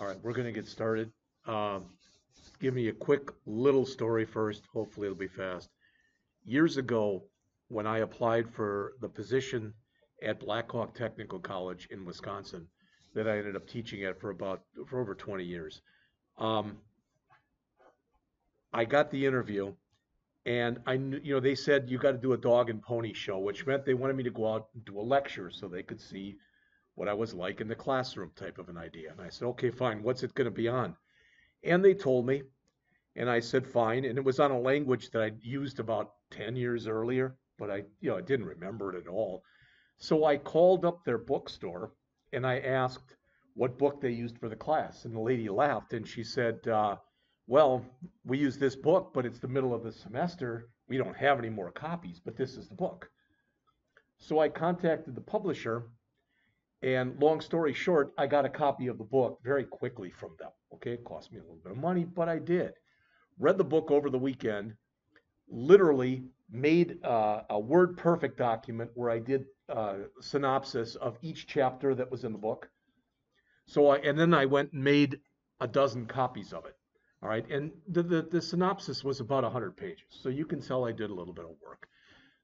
All right, we're gonna get started. Um, give me a quick little story first. Hopefully it'll be fast. Years ago, when I applied for the position at Blackhawk Technical College in Wisconsin, that I ended up teaching at for about for over 20 years, um, I got the interview, and I knew, you know, they said you got to do a dog and pony show, which meant they wanted me to go out and do a lecture so they could see what I was like in the classroom type of an idea. And I said, okay, fine. What's it going to be on? And they told me, and I said, fine. And it was on a language that I'd used about 10 years earlier, but I, you know, I didn't remember it at all. So I called up their bookstore and I asked what book they used for the class. And the lady laughed and she said, uh, well, we use this book, but it's the middle of the semester. We don't have any more copies, but this is the book. So I contacted the publisher and long story short, I got a copy of the book very quickly from them. Okay, it cost me a little bit of money, but I did. Read the book over the weekend, literally made uh, a WordPerfect document where I did uh, synopsis of each chapter that was in the book. So I, and then I went and made a dozen copies of it. All right, and the, the, the synopsis was about 100 pages. So you can tell I did a little bit of work.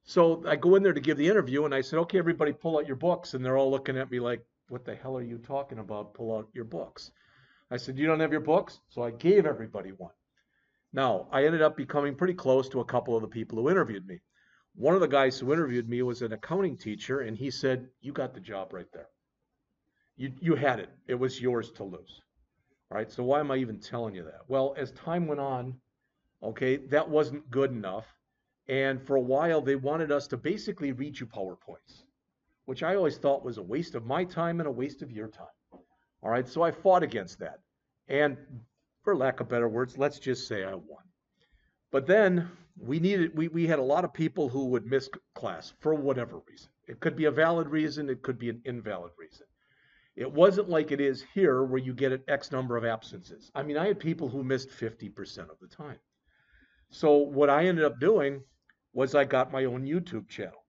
So I go in there to give the interview and I said, okay, everybody pull out your books. And they're all looking at me like, what the hell are you talking about? Pull out your books. I said, you don't have your books? So I gave everybody one. Now, I ended up becoming pretty close to a couple of the people who interviewed me. One of the guys who interviewed me was an accounting teacher, and he said, you got the job right there. You, you had it. It was yours to lose. All right, so why am I even telling you that? Well, as time went on, okay, that wasn't good enough and for a while, they wanted us to basically read you PowerPoints, which I always thought was a waste of my time and a waste of your time. All right, so I fought against that. And for lack of better words, let's just say I won. But then we needed, we, we had a lot of people who would miss class for whatever reason. It could be a valid reason, it could be an invalid reason. It wasn't like it is here where you get an X number of absences. I mean, I had people who missed 50% of the time. So what I ended up doing was I got my own YouTube channel.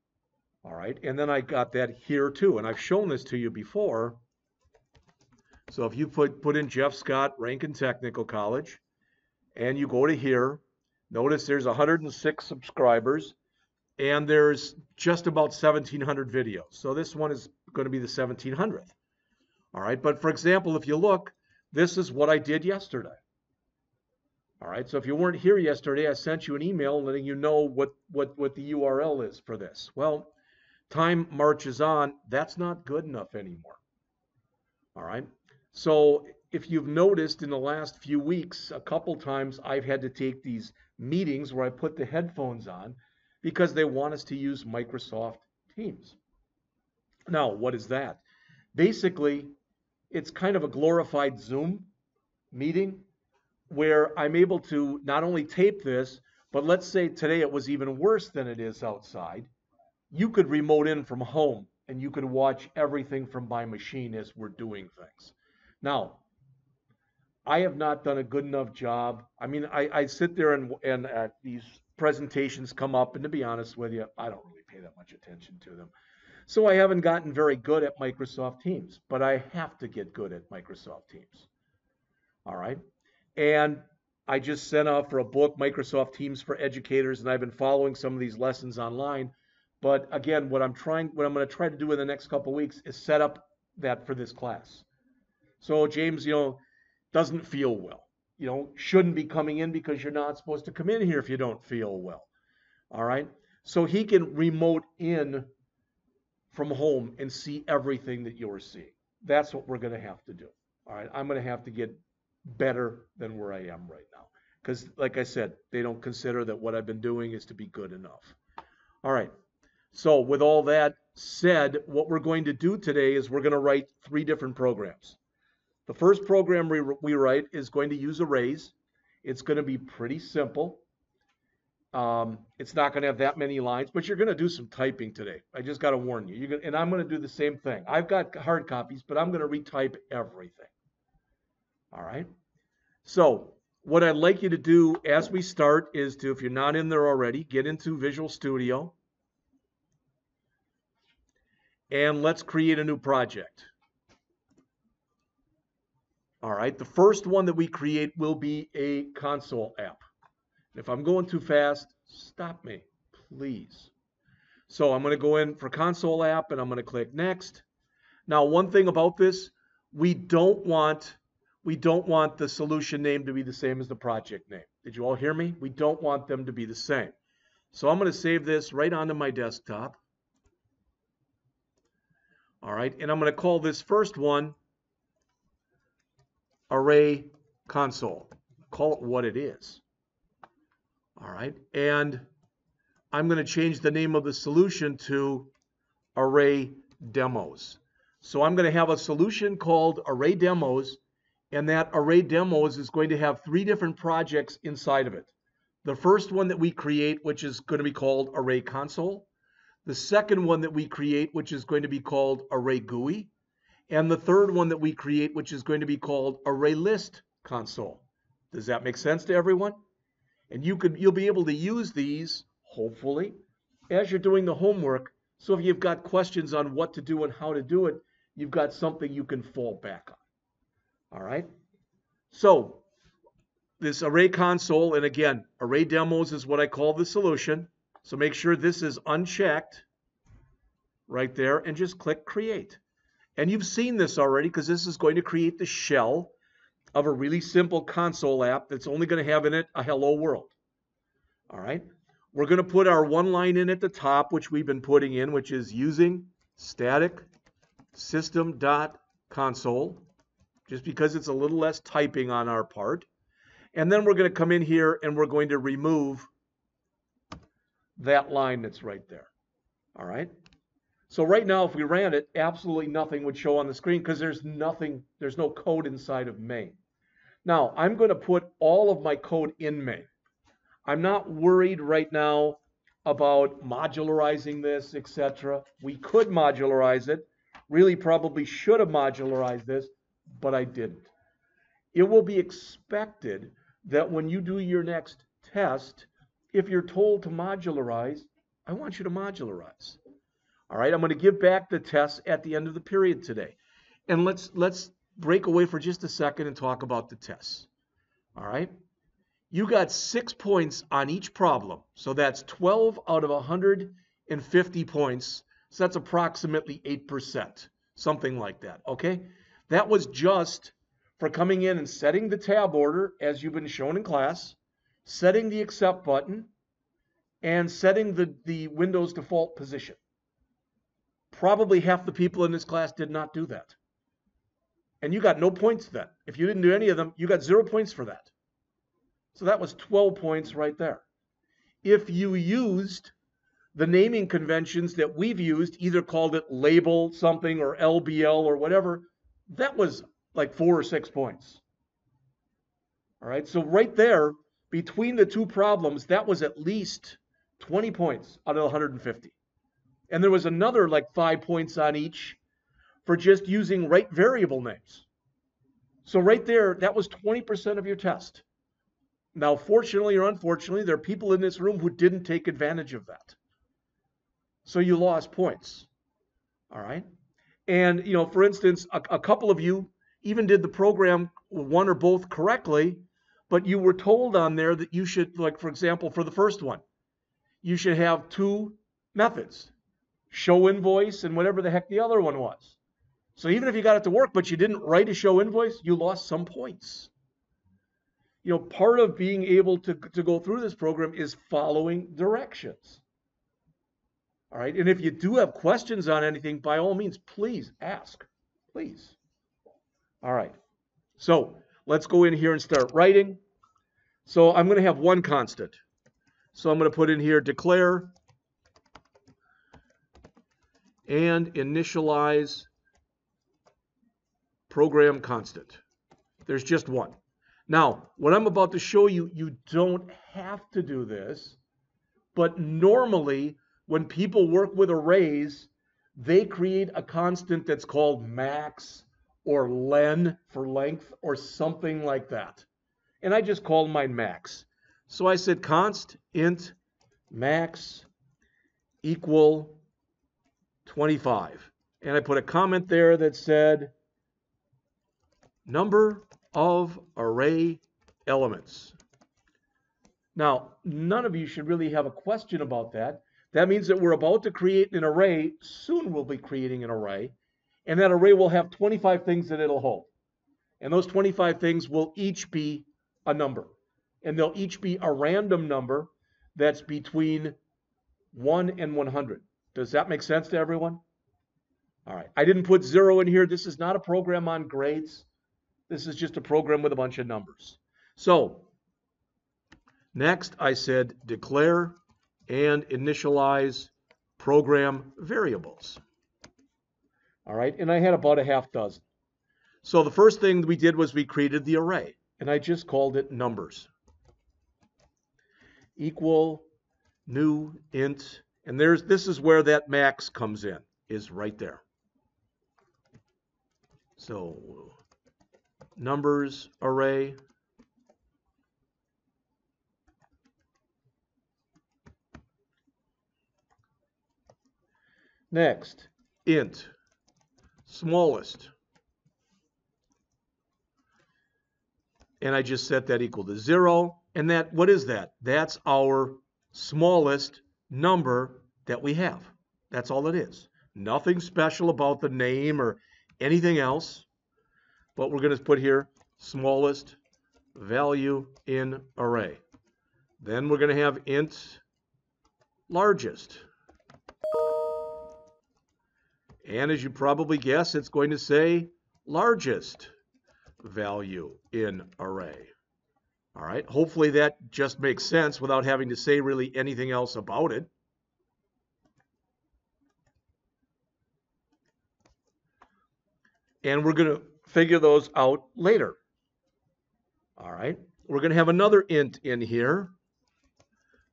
All right. And then I got that here too. And I've shown this to you before. So if you put, put in Jeff Scott Ranken Technical College and you go to here, notice there's 106 subscribers and there's just about 1700 videos. So this one is going to be the 1700th. All right. But for example, if you look, this is what I did yesterday. All right, so if you weren't here yesterday, I sent you an email letting you know what, what, what the URL is for this. Well, time marches on. That's not good enough anymore. All right, so if you've noticed in the last few weeks, a couple times I've had to take these meetings where I put the headphones on because they want us to use Microsoft Teams. Now, what is that? Basically, it's kind of a glorified Zoom meeting where I'm able to not only tape this, but let's say today it was even worse than it is outside. You could remote in from home and you could watch everything from my machine as we're doing things. Now, I have not done a good enough job. I mean, I, I sit there and, and uh, these presentations come up, and to be honest with you, I don't really pay that much attention to them. So I haven't gotten very good at Microsoft Teams, but I have to get good at Microsoft Teams. All right. And I just sent out for a book, Microsoft Teams for Educators, and I've been following some of these lessons online. But again, what I'm trying, what I'm going to try to do in the next couple weeks is set up that for this class. So James, you know, doesn't feel well. You know, shouldn't be coming in because you're not supposed to come in here if you don't feel well. All right. So he can remote in from home and see everything that you're seeing. That's what we're going to have to do. All right. I'm going to have to get better than where I am right now. Because, like I said, they don't consider that what I've been doing is to be good enough. All right. So, with all that said, what we're going to do today is we're going to write three different programs. The first program we, we write is going to use arrays. It's going to be pretty simple. Um, it's not going to have that many lines, but you're going to do some typing today. I just got to warn you. You're gonna, and I'm going to do the same thing. I've got hard copies, but I'm going to retype everything. All right. So what I'd like you to do as we start is to, if you're not in there already, get into Visual Studio. And let's create a new project. All right, the first one that we create will be a console app. If I'm going too fast, stop me, please. So I'm going to go in for console app and I'm going to click next. Now, one thing about this, we don't want we don't want the solution name to be the same as the project name. Did you all hear me? We don't want them to be the same. So I'm going to save this right onto my desktop. All right, and I'm going to call this first one array console. Call it what it is. All right, and I'm going to change the name of the solution to array demos. So I'm going to have a solution called array demos, and that array demos is going to have three different projects inside of it. The first one that we create, which is going to be called array console. The second one that we create, which is going to be called array GUI and the third one that we create, which is going to be called array list console. Does that make sense to everyone? And you could you'll be able to use these, hopefully, as you're doing the homework. So if you've got questions on what to do and how to do it, you've got something you can fall back on. All right? So this array console, and again, array demos is what I call the solution. So make sure this is unchecked right there and just click create. And you've seen this already because this is going to create the shell of a really simple console app that's only going to have in it a hello world. All right. We're going to put our one line in at the top, which we've been putting in, which is using static system dot console, just because it's a little less typing on our part. And then we're going to come in here and we're going to remove that line that's right there. All right. So right now, if we ran it, absolutely nothing would show on the screen because there's nothing, there's no code inside of main. Now, I'm going to put all of my code in main. I'm not worried right now about modularizing this, etc. We could modularize it. Really probably should have modularized this, but I didn't. It will be expected that when you do your next test, if you're told to modularize, I want you to modularize. All right, I'm going to give back the tests at the end of the period today. And let's let's break away for just a second and talk about the tests. All right? You got 6 points on each problem. So that's 12 out of 150 points. So that's approximately 8%, something like that, okay? That was just for coming in and setting the tab order as you've been shown in class, setting the accept button, and setting the, the Windows default position. Probably half the people in this class did not do that. And you got no points then. If you didn't do any of them, you got zero points for that. So that was 12 points right there. If you used the naming conventions that we've used, either called it label something or LBL or whatever, that was like four or six points. All right, so right there, between the two problems, that was at least 20 points out of 150. And there was another like five points on each for just using right variable names. So right there, that was 20% of your test. Now, fortunately or unfortunately, there are people in this room who didn't take advantage of that. So you lost points. All right. And, you know, for instance, a, a couple of you even did the program one or both correctly, but you were told on there that you should, like, for example, for the first one, you should have two methods show invoice and whatever the heck the other one was. So even if you got it to work, but you didn't write a show invoice, you lost some points. You know, part of being able to, to go through this program is following directions. All right. And if you do have questions on anything, by all means, please ask. Please. All right. So let's go in here and start writing. So I'm going to have one constant. So I'm going to put in here declare and initialize program constant. There's just one. Now, what I'm about to show you, you don't have to do this, but normally when people work with arrays, they create a constant that's called max or len for length or something like that. And I just called mine max. So I said const int max equal 25. And I put a comment there that said, number of array elements. Now, none of you should really have a question about that. That means that we're about to create an array. Soon we'll be creating an array. And that array will have 25 things that it'll hold. And those 25 things will each be a number. And they'll each be a random number that's between 1 and 100. Does that make sense to everyone? All right. I didn't put zero in here. This is not a program on grades. This is just a program with a bunch of numbers. So next I said declare and initialize program variables. All right. And I had about a half dozen. So the first thing we did was we created the array and I just called it numbers. Equal new int and there's this is where that max comes in is right there. So numbers array. Next, int, smallest. And I just set that equal to zero. And that, what is that? That's our smallest number that we have. That's all it is. Nothing special about the name or anything else. But we're going to put here smallest value in array. Then we're going to have int largest. And as you probably guess, it's going to say largest value in array. All right, hopefully that just makes sense without having to say really anything else about it. And we're going to figure those out later. All right, we're going to have another int in here,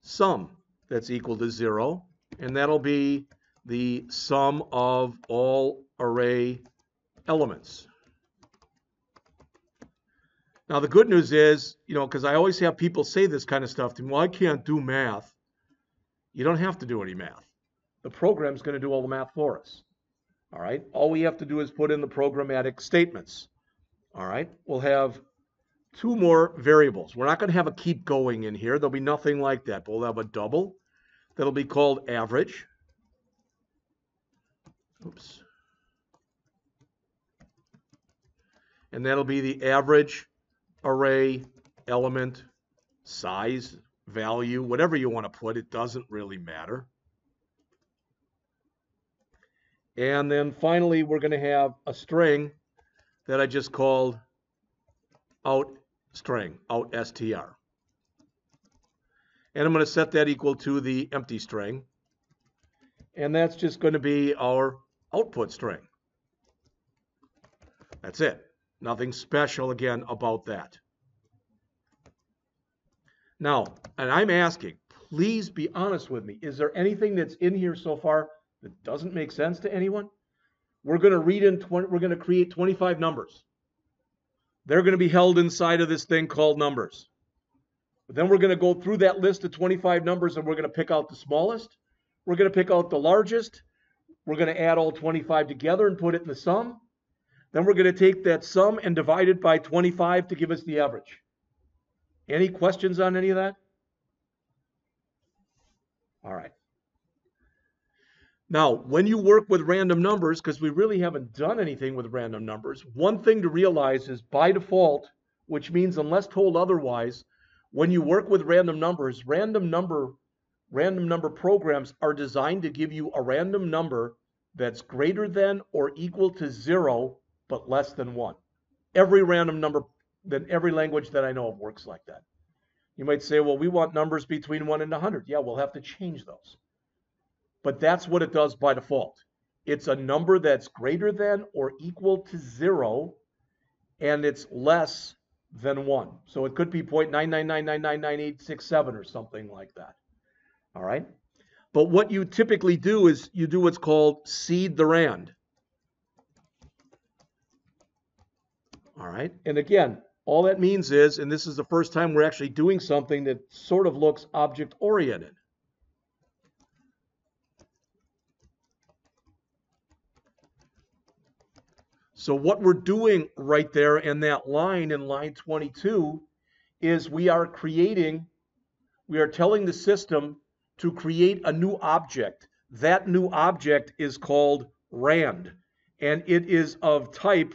sum, that's equal to zero, and that'll be the sum of all array elements. Now, the good news is, you know, because I always have people say this kind of stuff to me, well, I can't do math. You don't have to do any math. The program's going to do all the math for us. All right. All we have to do is put in the programmatic statements. All right. We'll have two more variables. We're not going to have a keep going in here. There'll be nothing like that. But we'll have a double that'll be called average. Oops. And that'll be the average array element size, value, whatever you want to put. It doesn't really matter. And then finally, we're going to have a string that I just called out string, out str. And I'm going to set that equal to the empty string. And that's just going to be our output string. That's it. Nothing special again about that. Now, and I'm asking, please be honest with me. Is there anything that's in here so far that doesn't make sense to anyone? We're going to read in 20, we're going to create 25 numbers. They're going to be held inside of this thing called numbers. But then we're going to go through that list of 25 numbers and we're going to pick out the smallest. We're going to pick out the largest. We're going to add all 25 together and put it in the sum. Then we're going to take that sum and divide it by 25 to give us the average. Any questions on any of that? All right. Now, when you work with random numbers, because we really haven't done anything with random numbers, one thing to realize is by default, which means unless told otherwise, when you work with random numbers, random number random number programs are designed to give you a random number that's greater than or equal to zero, but less than one. Every random number, then every language that I know of works like that. You might say, well, we want numbers between one and 100. Yeah, we'll have to change those. But that's what it does by default. It's a number that's greater than or equal to zero, and it's less than one. So it could be 0.999999867 or something like that. All right. But what you typically do is you do what's called seed the rand. All right. And again, all that means is, and this is the first time we're actually doing something that sort of looks object oriented. So what we're doing right there in that line in line 22 is we are creating, we are telling the system to create a new object. That new object is called rand, and it is of type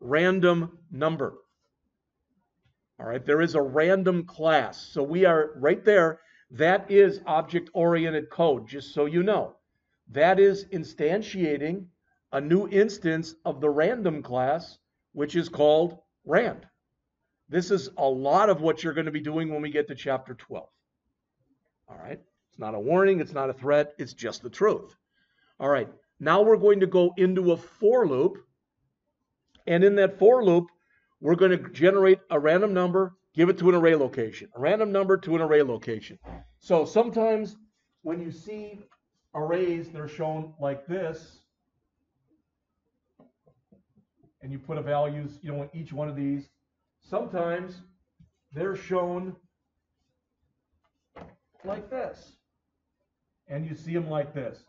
random number. All right, there is a random class. So we are right there. That is object-oriented code, just so you know. That is instantiating a new instance of the random class, which is called rand. This is a lot of what you're going to be doing when we get to chapter 12. All right, it's not a warning, it's not a threat, it's just the truth. All right, now we're going to go into a for loop. And in that for loop, we're going to generate a random number, give it to an array location, a random number to an array location. So sometimes when you see arrays, they're shown like this, and you put a values, you know, in each one of these. Sometimes they're shown like this, and you see them like this.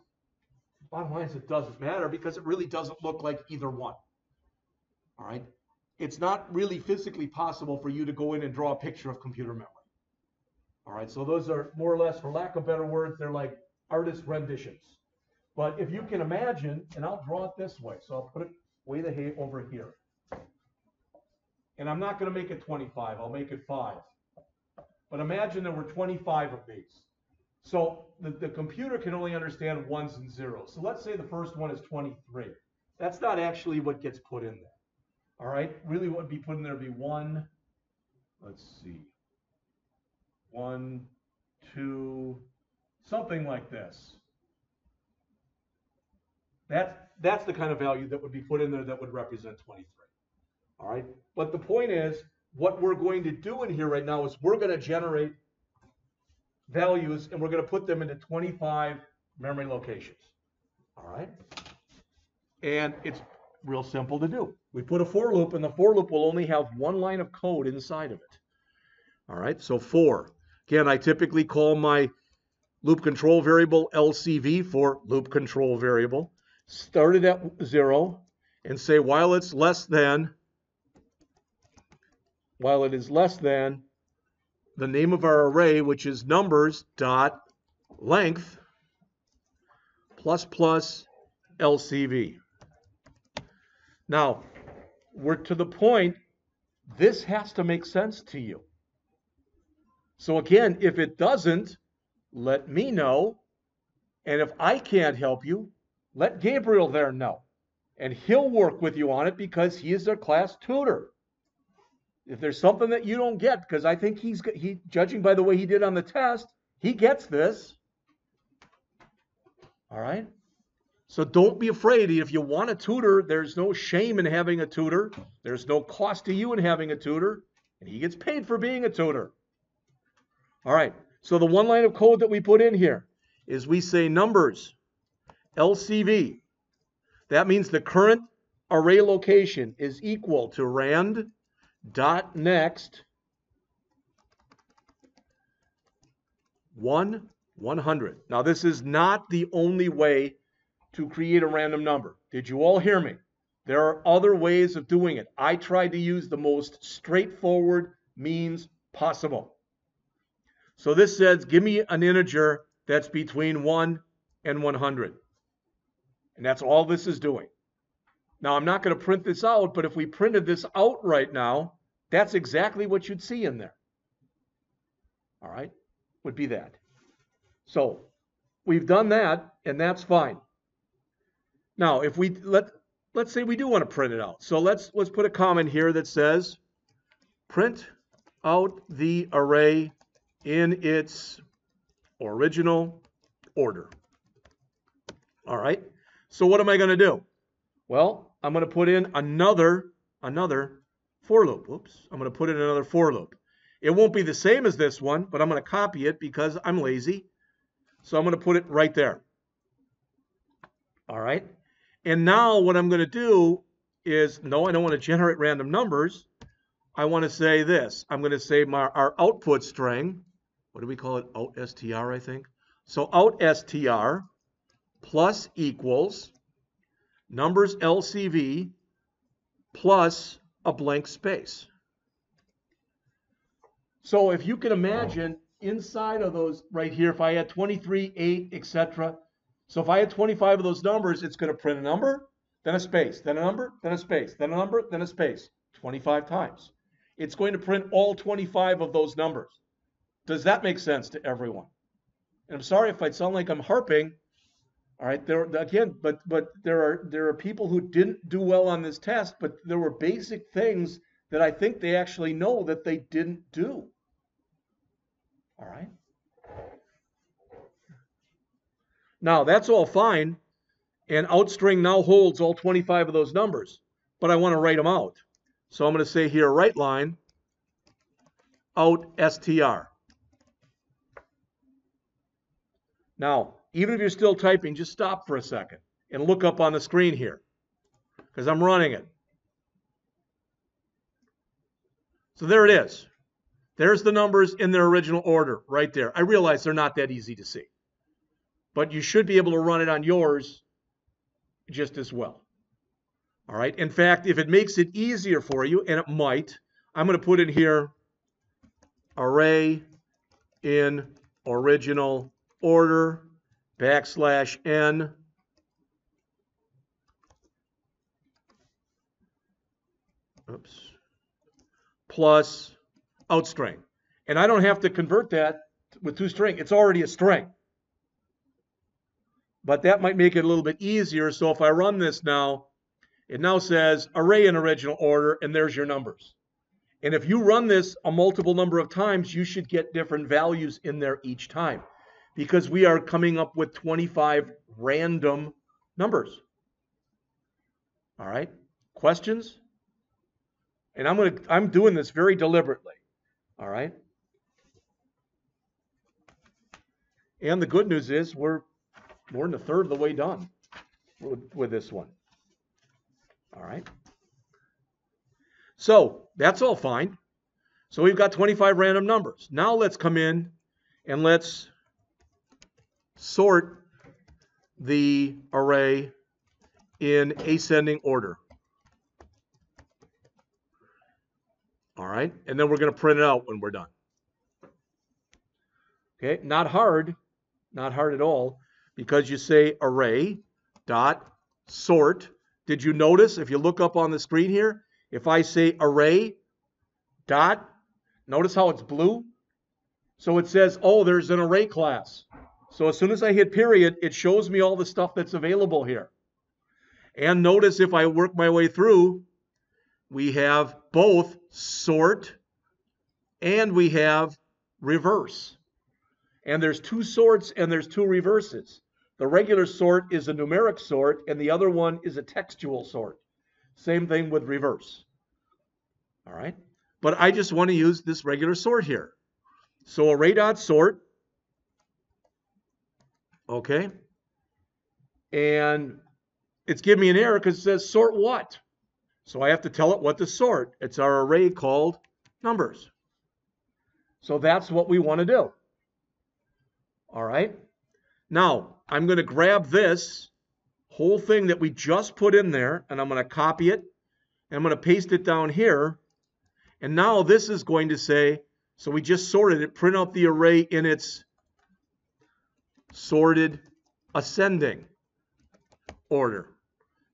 Bottom line is it doesn't matter because it really doesn't look like either one. All right it's not really physically possible for you to go in and draw a picture of computer memory. All right, so those are more or less, for lack of better words, they're like artist renditions. But if you can imagine, and I'll draw it this way, so I'll put it way the hay over here. And I'm not going to make it 25, I'll make it 5. But imagine there were 25 of these. So the, the computer can only understand ones and zeros. So let's say the first one is 23. That's not actually what gets put in there. All right, really what would be put in there would be one, let's see, one, two, something like this. That's, that's the kind of value that would be put in there that would represent 23. All right, but the point is, what we're going to do in here right now is we're going to generate values and we're going to put them into 25 memory locations. All right, and it's real simple to do. We put a for loop, and the for loop will only have one line of code inside of it. All right, so for. Again, I typically call my loop control variable LCV for loop control variable. Start it at zero and say while it's less than, while it is less than the name of our array, which is numbers dot length plus plus LCV. Now, we're to the point, this has to make sense to you. So again, if it doesn't, let me know. And if I can't help you, let Gabriel there know. And he'll work with you on it because he is a class tutor. If there's something that you don't get, because I think he's he judging by the way he did on the test, he gets this. All right? So don't be afraid. If you want a tutor, there's no shame in having a tutor. There's no cost to you in having a tutor. And he gets paid for being a tutor. All right. So the one line of code that we put in here is we say numbers, LCV. That means the current array location is equal to rand dot next 1 100. Now this is not the only way to create a random number. Did you all hear me? There are other ways of doing it. I tried to use the most straightforward means possible. So this says, give me an integer that's between 1 and 100. And that's all this is doing. Now, I'm not going to print this out, but if we printed this out right now, that's exactly what you'd see in there. All right, would be that. So we've done that, and that's fine. Now, if we let let's say we do want to print it out. So let's let's put a comment here that says print out the array in its original order. All right. So what am I going to do? Well, I'm going to put in another another for loop. Oops. I'm going to put in another for loop. It won't be the same as this one, but I'm going to copy it because I'm lazy. So I'm going to put it right there. All right. And now what I'm going to do is, no, I don't want to generate random numbers. I want to say this. I'm going to say my, our output string, what do we call it? Out str, I think. So out str plus equals numbers LCV plus a blank space. So if you can imagine inside of those right here, if I had 23, 8, etc. So if I had 25 of those numbers, it's going to print a number, then a space, then a number, then a space, then a number, then a space, 25 times. It's going to print all 25 of those numbers. Does that make sense to everyone? And I'm sorry if I sound like I'm harping. All right, there again, but but there are there are people who didn't do well on this test, but there were basic things that I think they actually know that they didn't do. All right. Now that's all fine, and outstring now holds all 25 of those numbers, but I want to write them out. So I'm going to say here, write line, out str. Now, even if you're still typing, just stop for a second and look up on the screen here because I'm running it. So there it is. There's the numbers in their original order right there. I realize they're not that easy to see, but you should be able to run it on yours just as well. All right. In fact, if it makes it easier for you, and it might, I'm going to put in here array in original order backslash n oops plus outstring. And I don't have to convert that with two toString. It's already a string. But that might make it a little bit easier. So if I run this now, it now says array in original order, and there's your numbers. And if you run this a multiple number of times, you should get different values in there each time because we are coming up with 25 random numbers. All right? Questions? And I'm going to I'm doing this very deliberately. All right? And the good news is we're more than a third of the way done with, with this one. All right. So that's all fine. So we've got 25 random numbers. Now let's come in and let's sort the array in ascending order. All right, and then we're going to print it out when we're done. Okay, not hard, not hard at all, because you say array dot sort did you notice if you look up on the screen here, if I say array dot, notice how it's blue? So it says, oh, there's an array class. So as soon as I hit period, it shows me all the stuff that's available here. And notice if I work my way through, we have both sort and we have reverse. And there's two sorts and there's two reverses. The regular sort is a numeric sort, and the other one is a textual sort. Same thing with reverse. All right? But I just want to use this regular sort here. So array dot sort. Okay. And it's giving me an error because it says sort what? So I have to tell it what to sort. It's our array called numbers. So that's what we want to do. All right. Now, I'm going to grab this whole thing that we just put in there, and I'm going to copy it, and I'm going to paste it down here. And now this is going to say, so we just sorted it, print out the array in its sorted ascending order.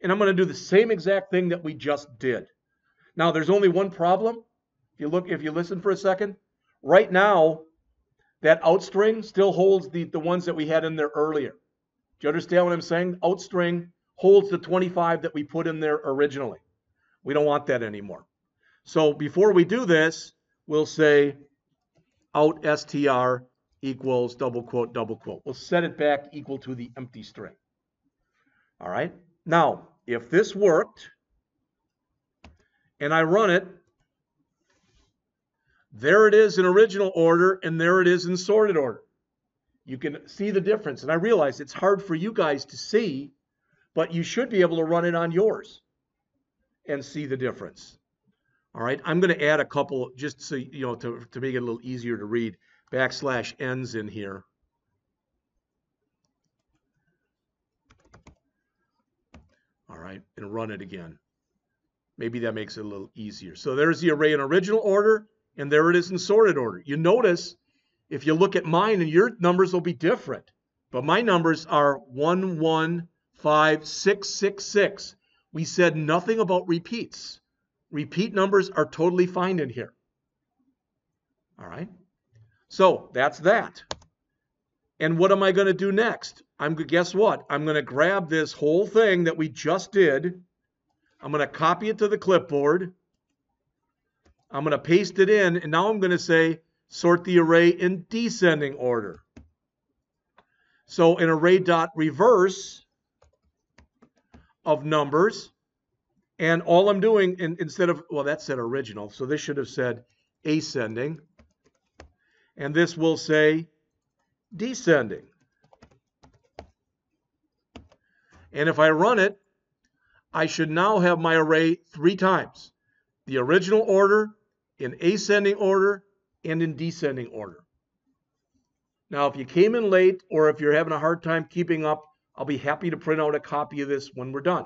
And I'm going to do the same exact thing that we just did. Now, there's only one problem. If you look, if you listen for a second, right now, that outstring still holds the, the ones that we had in there earlier. Do you understand what I'm saying? Outstring holds the 25 that we put in there originally. We don't want that anymore. So before we do this, we'll say out str equals double quote, double quote. We'll set it back equal to the empty string. All right. Now, if this worked and I run it, there it is in original order, and there it is in sorted order. You can see the difference. And I realize it's hard for you guys to see, but you should be able to run it on yours and see the difference. All right, I'm going to add a couple just so you know to, to make it a little easier to read. Backslash ends in here. All right, and run it again. Maybe that makes it a little easier. So there's the array in original order, and there it is in sorted order. You notice if you look at mine and your numbers will be different. But my numbers are 11566. We said nothing about repeats. Repeat numbers are totally fine in here. All right. So that's that. And what am I going to do next? I'm guess what? I'm going to grab this whole thing that we just did. I'm going to copy it to the clipboard. I'm going to paste it in, and now I'm going to say sort the array in descending order. So an array dot reverse of numbers, and all I'm doing in, instead of well, that said original, so this should have said ascending, and this will say descending. And if I run it, I should now have my array three times. The original order, in ascending order, and in descending order. Now, if you came in late or if you're having a hard time keeping up, I'll be happy to print out a copy of this when we're done.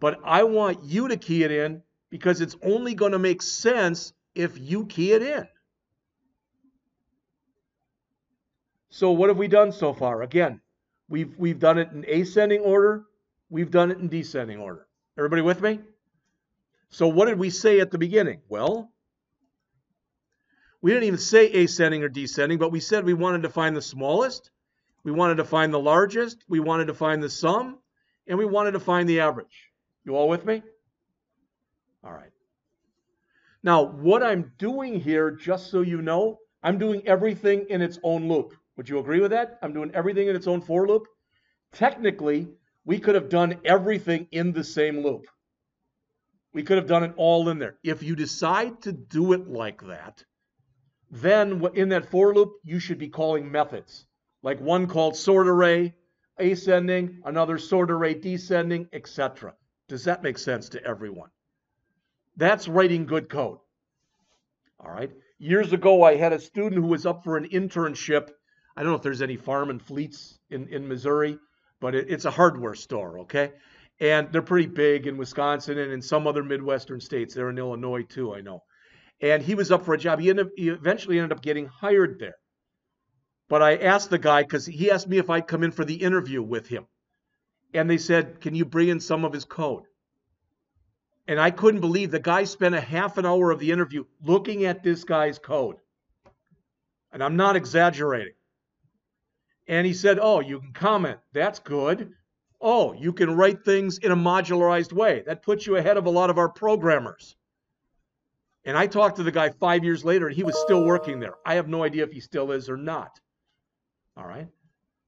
But I want you to key it in because it's only going to make sense if you key it in. So what have we done so far? Again, we've we've done it in ascending order, we've done it in descending order. Everybody with me? So what did we say at the beginning? Well, we didn't even say ascending or descending, but we said we wanted to find the smallest, we wanted to find the largest, we wanted to find the sum, and we wanted to find the average. You all with me? All right. Now, what I'm doing here, just so you know, I'm doing everything in its own loop. Would you agree with that? I'm doing everything in its own for loop. Technically, we could have done everything in the same loop. We could have done it all in there. If you decide to do it like that, then in that for loop, you should be calling methods, like one called sort array, ascending, another sort array descending, etc. Does that make sense to everyone? That's writing good code. All right. Years ago, I had a student who was up for an internship. I don't know if there's any farm and fleets in, in Missouri, but it, it's a hardware store, okay? And they're pretty big in Wisconsin and in some other Midwestern states. They're in Illinois too, I know and he was up for a job. He, ended he eventually ended up getting hired there. But I asked the guy because he asked me if I'd come in for the interview with him. And they said, Can you bring in some of his code? And I couldn't believe the guy spent a half an hour of the interview looking at this guy's code. And I'm not exaggerating. And he said, Oh, you can comment. That's good. Oh, you can write things in a modularized way. That puts you ahead of a lot of our programmers. And I talked to the guy five years later, and he was still working there. I have no idea if he still is or not. All right.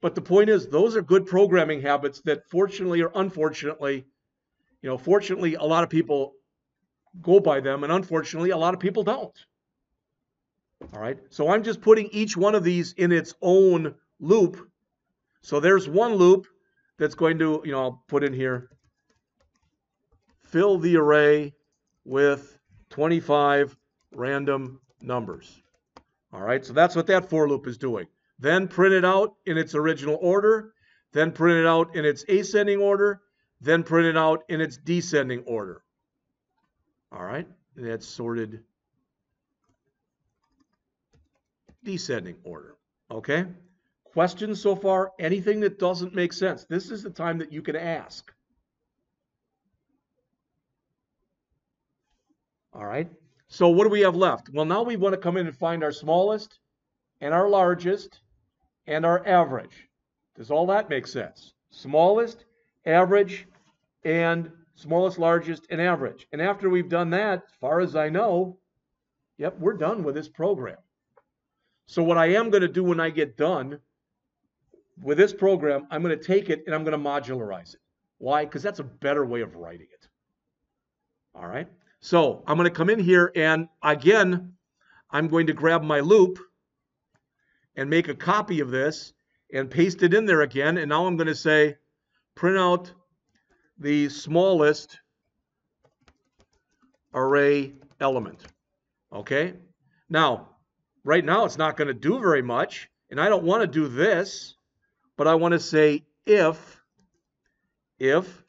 But the point is, those are good programming habits that, fortunately or unfortunately, you know, fortunately, a lot of people go by them, and unfortunately, a lot of people don't. All right. So I'm just putting each one of these in its own loop. So there's one loop that's going to, you know, I'll put in here fill the array with 25 random numbers. All right, so that's what that for loop is doing. Then print it out in its original order, then print it out in its ascending order, then print it out in its descending order. All right, and that's sorted descending order. Okay? Questions so far? Anything that doesn't make sense? This is the time that you can ask. All right. So what do we have left? Well, now we want to come in and find our smallest and our largest and our average. Does all that make sense? Smallest, average, and smallest, largest, and average. And after we've done that, as far as I know, yep, we're done with this program. So what I am going to do when I get done with this program, I'm going to take it and I'm going to modularize it. Why? Because that's a better way of writing it. All right. So I'm going to come in here and again, I'm going to grab my loop and make a copy of this and paste it in there again. And now I'm going to say print out the smallest array element. Okay? Now, right now it's not going to do very much. And I don't want to do this, but I want to say if, if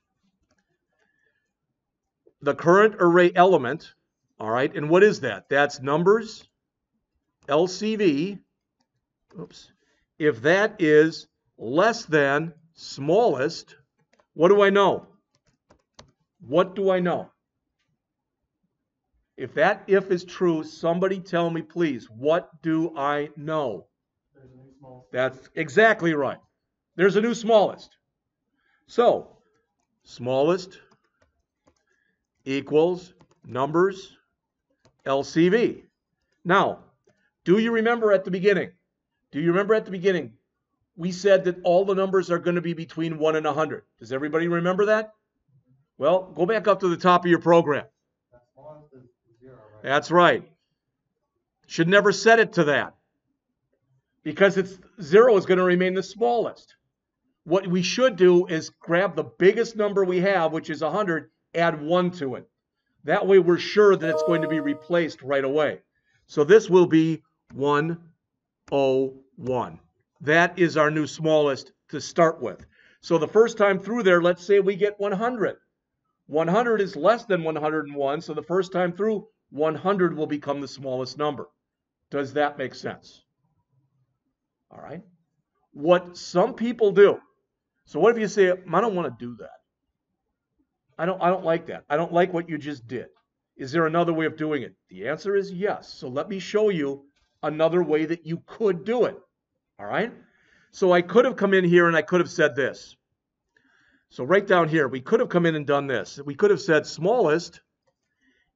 the current array element, all right, and what is that? That's numbers, LCV, oops, if that is less than smallest, what do I know? What do I know? If that if is true, somebody tell me, please, what do I know? That's exactly right. There's a new smallest. So, smallest equals numbers LCV. Now, do you remember at the beginning? Do you remember at the beginning? We said that all the numbers are going to be between 1 and 100. Does everybody remember that? Well, go back up to the top of your program. That's right. Should never set it to that because it's zero is going to remain the smallest. What we should do is grab the biggest number we have, which is 100, add 1 to it. That way we're sure that it's going to be replaced right away. So this will be 101. That is our new smallest to start with. So the first time through there, let's say we get 100. 100 is less than 101, so the first time through, 100 will become the smallest number. Does that make sense? All right. What some people do. So what if you say, I don't want to do that. I don't I don't like that. I don't like what you just did. Is there another way of doing it? The answer is yes. So let me show you another way that you could do it. All right? So I could have come in here and I could have said this. So right down here, we could have come in and done this. We could have said smallest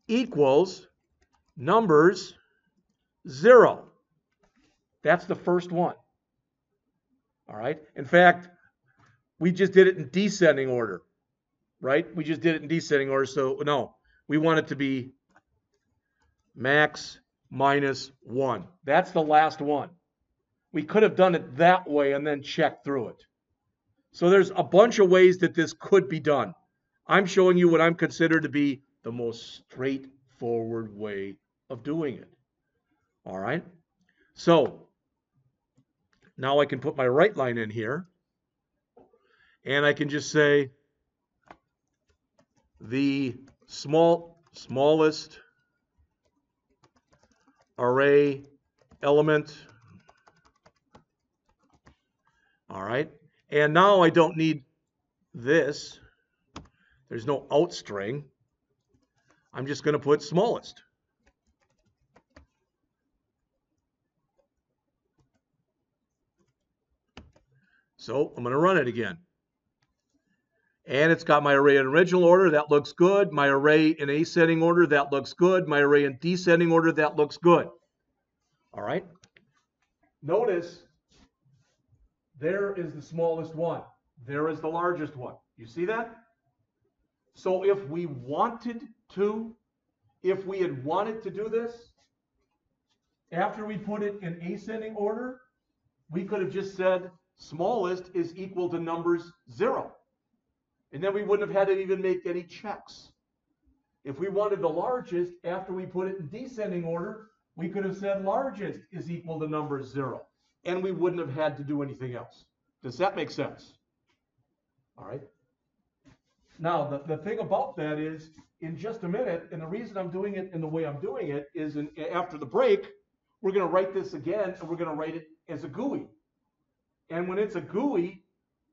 equals numbers 0. That's the first one. All right? In fact, we just did it in descending order, right? We just did it in descending order. So, no, we want it to be max minus 1. That's the last one. We could have done it that way and then checked through it. So there's a bunch of ways that this could be done. I'm showing you what I'm considered to be the most straightforward way of doing it. All right? So now I can put my write line in here. And I can just say the small smallest array element. All right. And now I don't need this. There's no out string. I'm just going to put smallest. So I'm going to run it again. And it's got my array in original order. That looks good. My array in ascending order. That looks good. My array in descending order. That looks good. All right. Notice there is the smallest one. There is the largest one. You see that? So if we wanted to, if we had wanted to do this, after we put it in ascending order, we could have just said smallest is equal to numbers zero. And then we wouldn't have had to even make any checks. If we wanted the largest, after we put it in descending order, we could have said largest is equal to number zero. And we wouldn't have had to do anything else. Does that make sense? All right. Now, the, the thing about that is, in just a minute, and the reason I'm doing it in the way I'm doing it is in, after the break, we're going to write this again, and we're going to write it as a GUI. And when it's a GUI,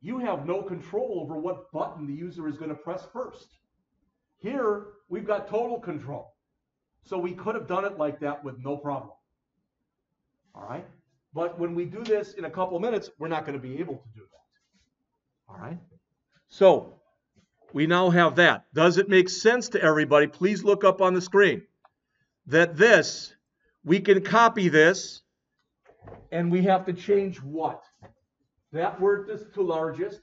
you have no control over what button the user is going to press first. Here, we've got total control. So we could have done it like that with no problem. All right? But when we do this in a couple of minutes, we're not going to be able to do that. All right? So we now have that. Does it make sense to everybody? Please look up on the screen that this, we can copy this, and we have to change what? That word is to largest.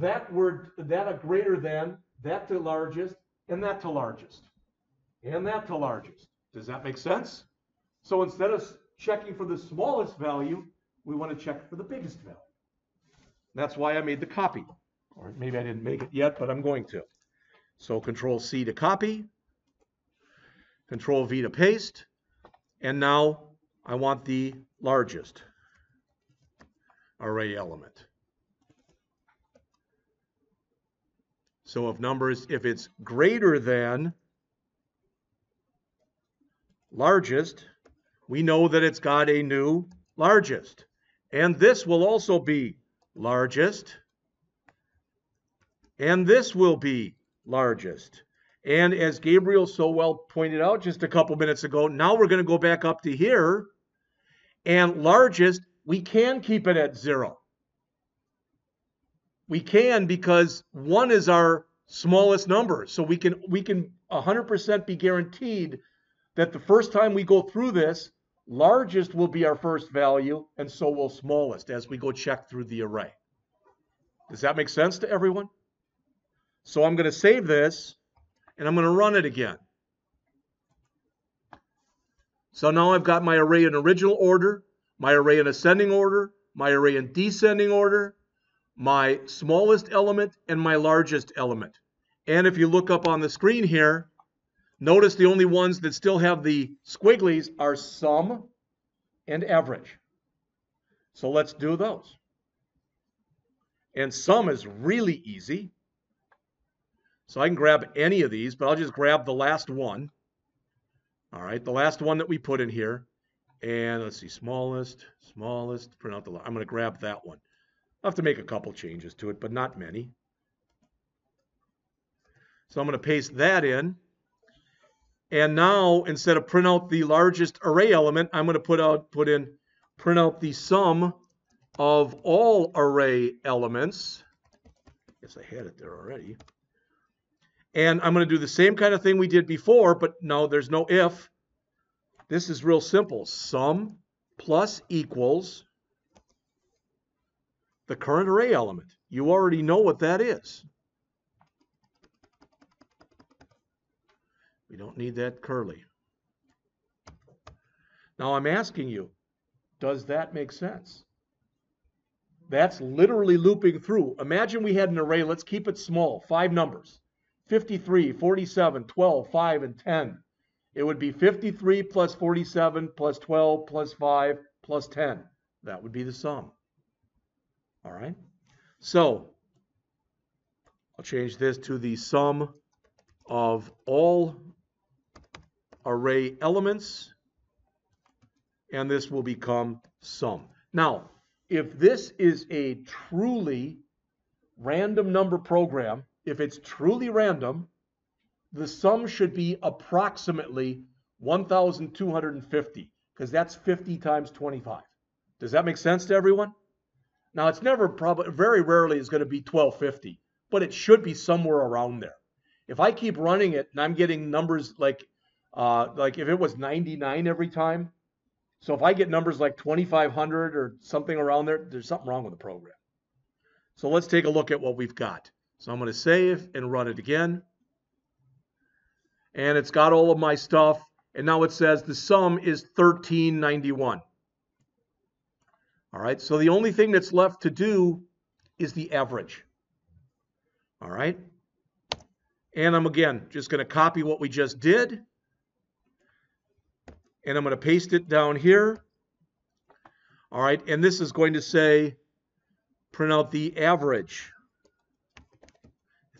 That word, that a greater than, that to largest, and that to largest. And that to largest. Does that make sense? So instead of checking for the smallest value, we want to check for the biggest value. That's why I made the copy. Or maybe I didn't make it yet, but I'm going to. So Control C to copy, Control V to paste, and now I want the largest array element. So if numbers, if it's greater than largest, we know that it's got a new largest. And this will also be largest. And this will be largest. And as Gabriel so well pointed out just a couple minutes ago, now we're going to go back up to here. And largest, we can keep it at zero. We can because one is our smallest number. So we can we can 100% be guaranteed that the first time we go through this, largest will be our first value, and so will smallest as we go check through the array. Does that make sense to everyone? So I'm going to save this and I'm going to run it again. So now I've got my array in original order, my array in ascending order, my array in descending order, my smallest element, and my largest element. And if you look up on the screen here, notice the only ones that still have the squigglies are sum and average. So let's do those. And sum is really easy. So I can grab any of these, but I'll just grab the last one. All right, the last one that we put in here. And let's see, smallest, smallest, print out the, I'm going to grab that one. I'll have to make a couple changes to it, but not many. So I'm going to paste that in. And now, instead of print out the largest array element, I'm going to put out, put in, print out the sum of all array elements. Guess I had it there already. And I'm going to do the same kind of thing we did before, but no, there's no if. This is real simple. Sum plus equals the current array element. You already know what that is. We don't need that curly. Now I'm asking you, does that make sense? That's literally looping through. Imagine we had an array, let's keep it small, five numbers. 53, 47, 12, 5, and 10. It would be 53 plus 47 plus 12 plus 5 plus 10. That would be the sum. All right? So, I'll change this to the sum of all array elements, and this will become sum. Now, if this is a truly random number program, if it's truly random, the sum should be approximately 1,250 because that's 50 times 25. Does that make sense to everyone? Now, it's never probably, very rarely is going to be 1250, but it should be somewhere around there. If I keep running it and I'm getting numbers like, uh, like if it was 99 every time, so if I get numbers like 2500 or something around there, there's something wrong with the program. So let's take a look at what we've got. So I'm going to save and run it again. And it's got all of my stuff. And now it says the sum is 1391. All right, so the only thing that's left to do is the average. All right. And I'm again just going to copy what we just did. And I'm going to paste it down here. All right, and this is going to say print out the average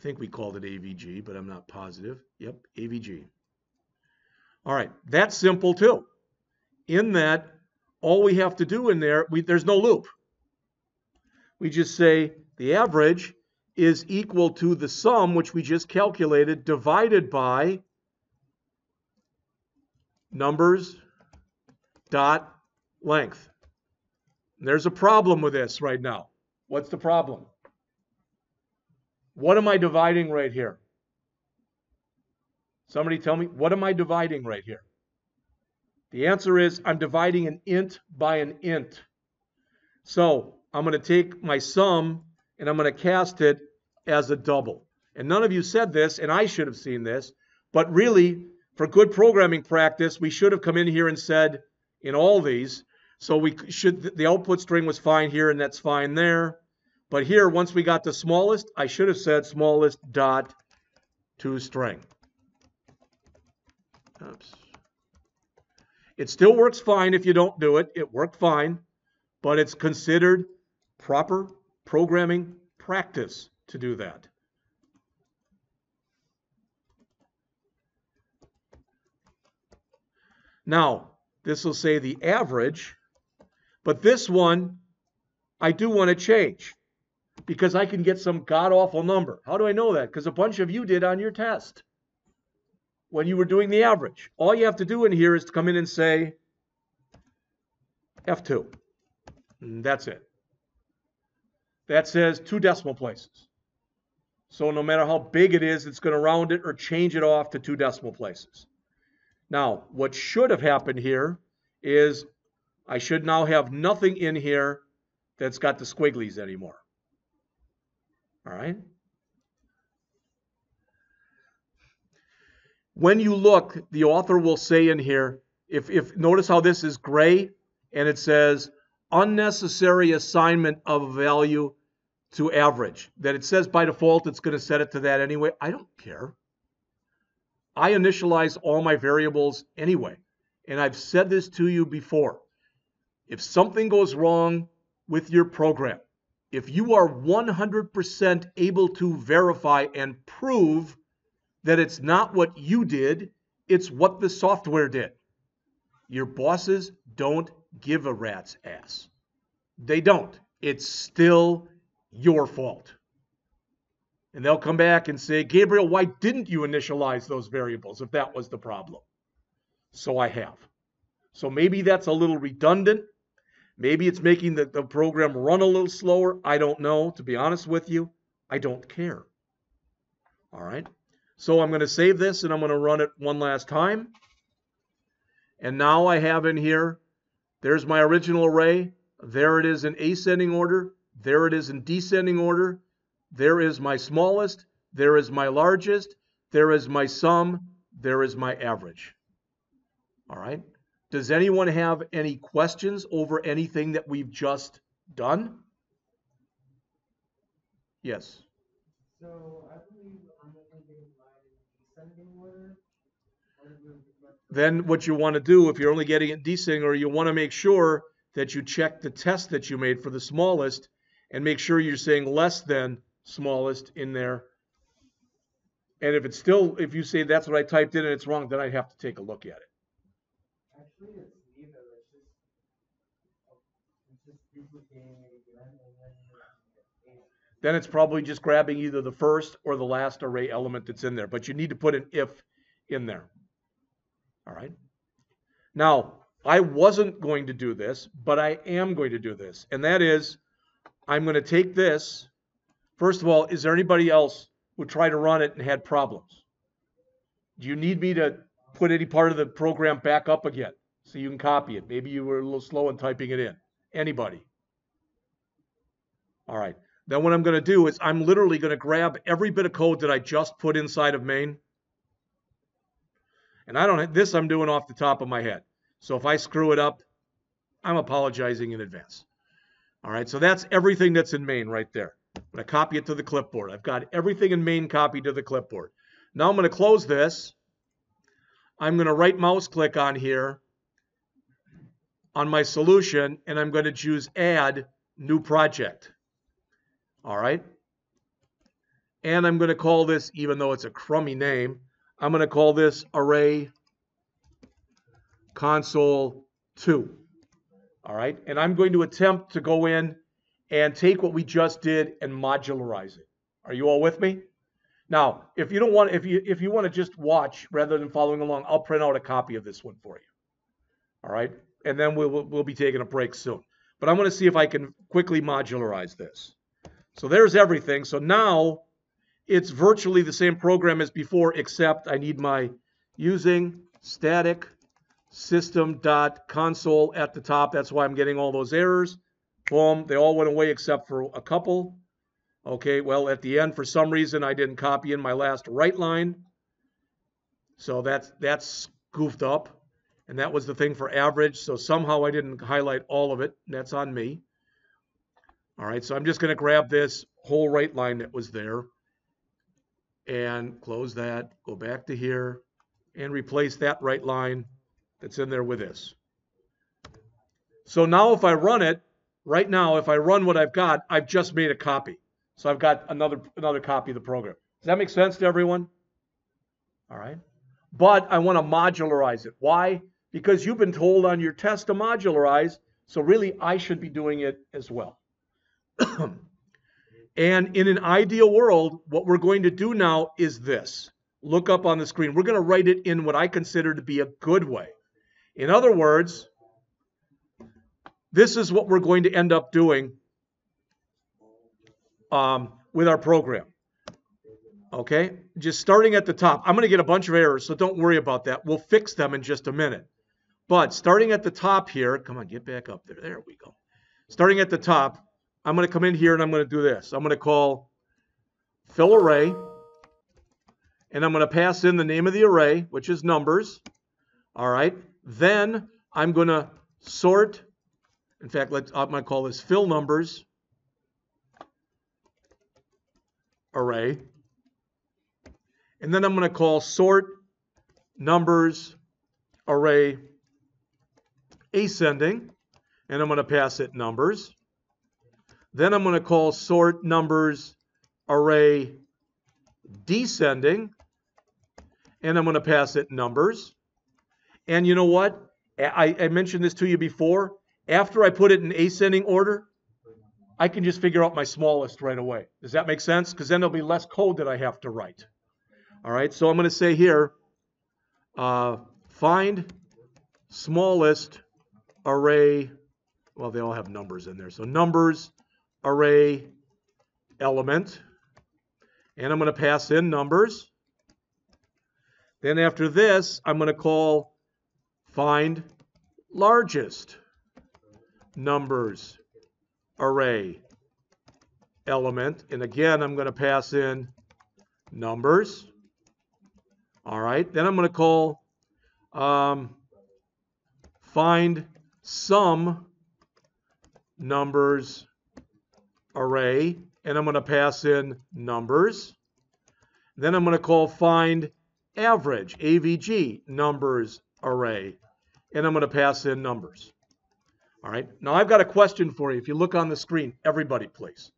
I think we called it AVG, but I'm not positive. Yep, AVG. All right, that's simple too. In that, all we have to do in there, we, there's no loop. We just say the average is equal to the sum, which we just calculated, divided by numbers dot length. there's a problem with this right now. What's the problem? What am I dividing right here? Somebody tell me, what am I dividing right here? The answer is I'm dividing an int by an int. So I'm going to take my sum and I'm going to cast it as a double. And none of you said this, and I should have seen this, but really, for good programming practice, we should have come in here and said in all these, so we should, the output string was fine here, and that's fine there. But here, once we got the smallest, I should have said smallest dot to string. Oops. It still works fine if you don't do it. It worked fine, but it's considered proper programming practice to do that. Now, this will say the average, but this one I do want to change because I can get some god awful number. How do I know that? Because a bunch of you did on your test when you were doing the average. All you have to do in here is to come in and say F2. And that's it. That says two decimal places. So no matter how big it is, it's going to round it or change it off to two decimal places. Now, what should have happened here is I should now have nothing in here that's got the squigglies anymore. All right? When you look, the author will say in here, if, if notice how this is gray and it says unnecessary assignment of value to average, that it says by default it's going to set it to that anyway. I don't care. I initialize all my variables anyway. And I've said this to you before. If something goes wrong with your program, if you are 100% able to verify and prove that it's not what you did, it's what the software did. Your bosses don't give a rat's ass. They don't. It's still your fault. And they'll come back and say, Gabriel, why didn't you initialize those variables if that was the problem? So I have. So maybe that's a little redundant. Maybe it's making the, the program run a little slower. I don't know. To be honest with you, I don't care. All right. So I'm going to save this and I'm going to run it one last time. And now I have in here, there's my original array. There it is in ascending order. There it is in descending order. There is my smallest, there is my largest, there is my sum, there is my average. All right. Does anyone have any questions over anything that we've just done? Yes. So I believe I'm only getting mine in descending order. Then what you want to do, if you're only getting it descending order, you want to make sure that you check the test that you made for the smallest and make sure you're saying less than smallest in there. And if it's still, if you say that's what I typed in and it's wrong, then I'd have to take a look at it. Actually, it's neither. It's just, it's just duplicating it again and then making it Then it's probably just grabbing either the first or the last array element that's in there, but you need to put an if in there. All right. Now, I wasn't going to do this, but I am going to do this. And that is, I'm going to take this First of all, is there anybody else who tried to run it and had problems? Do you need me to put any part of the program back up again so you can copy it? Maybe you were a little slow in typing it in. Anybody? All right. Then what I'm going to do is I'm literally going to grab every bit of code that I just put inside of main. And I don't this I'm doing off the top of my head. So if I screw it up, I'm apologizing in advance. All right. So that's everything that's in main right there. I'm going to copy it to the clipboard. I've got everything in main copied to the clipboard. Now I'm going to close this. I'm going to right mouse click on here on my solution and I'm going to choose add new project. All right. And I'm going to call this, even though it's a crummy name, I'm going to call this array console 2. All right. And I'm going to attempt to go in and take what we just did and modularize it. Are you all with me? Now, if you don't want, if you if you want to just watch rather than following along, I'll print out a copy of this one for you. All right, and then we'll we'll be taking a break soon. But I'm going to see if I can quickly modularize this. So there's everything. So now it's virtually the same program as before, except I need my using static system dot console at the top. That's why I'm getting all those errors. Boom, they all went away except for a couple. Okay, well, at the end, for some reason, I didn't copy in my last write line. So that's, that's goofed up. And that was the thing for average. So somehow I didn't highlight all of it. That's on me. All right, so I'm just going to grab this whole write line that was there and close that, go back to here, and replace that write line that's in there with this. So now if I run it, right now, if I run what I've got, I've just made a copy. So I've got another, another copy of the program. Does that make sense to everyone? All right. But I want to modularize it. Why? because you've been told on your test to modularize, so really I should be doing it as well. and in an ideal world, what we're going to do now is this. Look up on the screen. We're going to write it in what I consider to be a good way. In other words, this is what we're going to end up doing um, with our program. Okay, just starting at the top. I'm going to get a bunch of errors, so don't worry about that. We'll fix them in just a minute. But starting at the top here, come on, get back up there. There we go. Starting at the top, I'm going to come in here and I'm going to do this. I'm going to call fill array, and I'm going to pass in the name of the array, which is numbers. All right. Then I'm going to sort. In fact, let's, I'm going to call this fill numbers array. And then I'm going to call sort numbers array ascending, and I'm going to pass it numbers. Then I'm going to call sort numbers array descending, and I'm going to pass it numbers. And you know what? I, I mentioned this to you before. After I put it in ascending order, I can just figure out my smallest right away. Does that make sense? Because then there'll be less code that I have to write. All right, so I'm going to say here, uh, find smallest array, well, they all have numbers in there. So numbers, array, element. And I'm going to pass in numbers. Then after this, I'm going to call find largest numbers array element. And again, I'm going to pass in numbers. All right, then I'm going to call um, find sum numbers array, and I'm going to pass in numbers. Then I'm going to call find average, AVG, numbers array, and I'm going to pass in numbers. All right, now I've got a question for you. If you look on the screen, everybody please.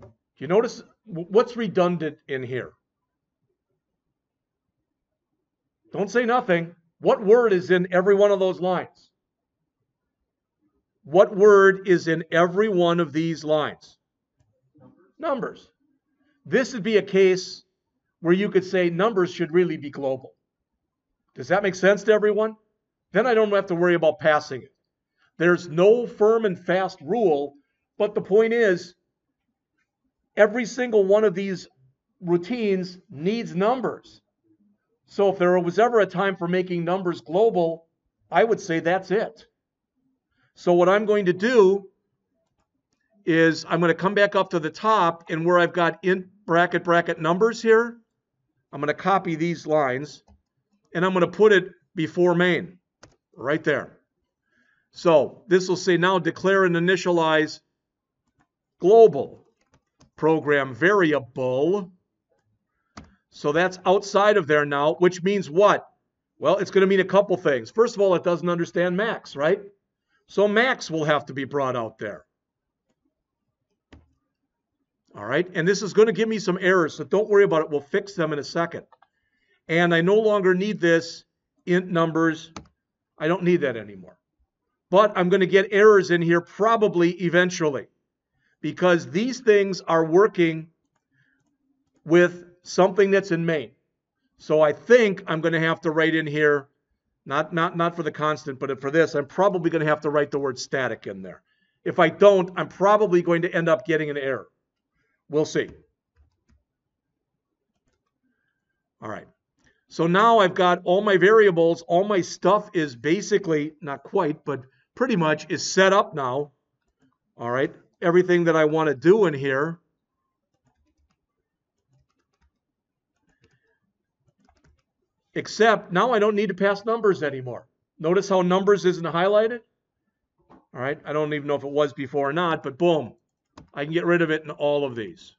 Do you notice what's redundant in here? Don't say nothing. What word is in every one of those lines? What word is in every one of these lines? Numbers. This would be a case where you could say numbers should really be global. Does that make sense to everyone? Then I don't have to worry about passing it. There's no firm and fast rule, but the point is, every single one of these routines needs numbers. So if there was ever a time for making numbers global, I would say that's it. So what I'm going to do is I'm going to come back up to the top and where I've got in bracket bracket numbers here, I'm going to copy these lines and I'm going to put it before main right there. So this will say now declare and initialize global program variable so that's outside of there now, which means what? Well, it's going to mean a couple things. First of all, it doesn't understand max, right? So max will have to be brought out there. All right, and this is going to give me some errors, so don't worry about it. We'll fix them in a second. And I no longer need this int numbers. I don't need that anymore. But I'm going to get errors in here probably eventually because these things are working with something that's in main. So I think I'm going to have to write in here, not, not, not for the constant, but for this, I'm probably going to have to write the word static in there. If I don't, I'm probably going to end up getting an error. We'll see. All right. So now I've got all my variables, all my stuff is basically, not quite, but pretty much is set up now. All right. Everything that I want to do in here. Except now I don't need to pass numbers anymore. Notice how numbers isn't highlighted? All right, I don't even know if it was before or not, but boom, I can get rid of it in all of these.